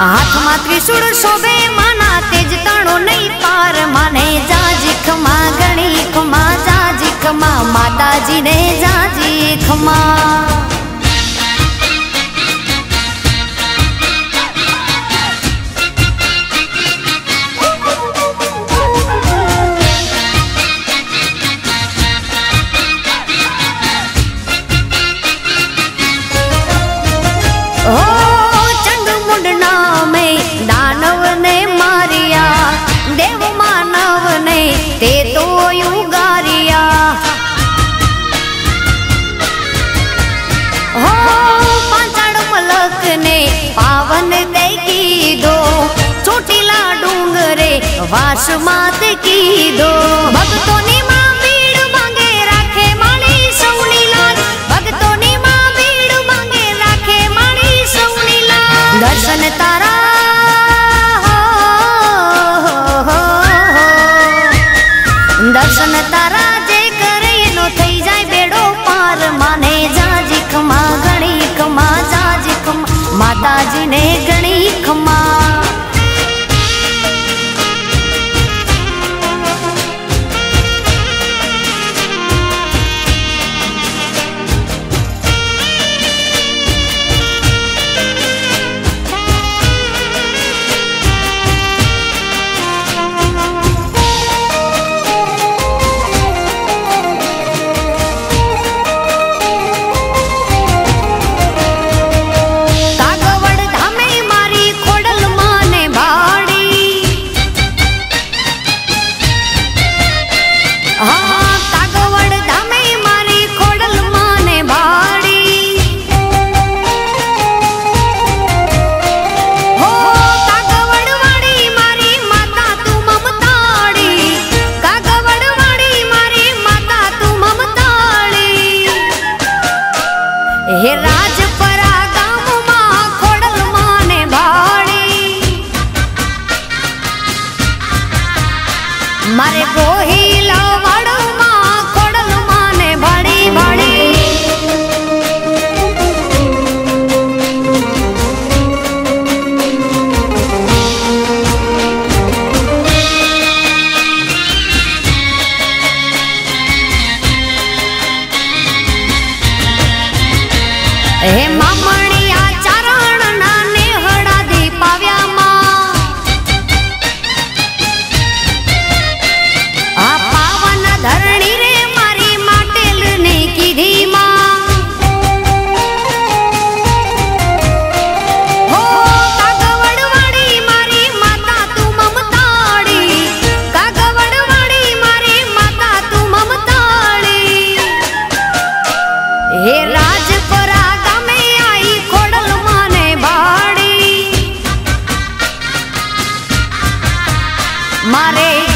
હાથમાં ત્રિશુળ શોભે, માના તેજ તણો નહીં પાર. માને જાજી ખમા ગણી ખમા જાજી ખમા માતાજીને જાજી ખમા वासुमात की दो। भक्तों હે રાજપરા ગામમાં ખોડલ માને ભાડી મારે પોહી him Money.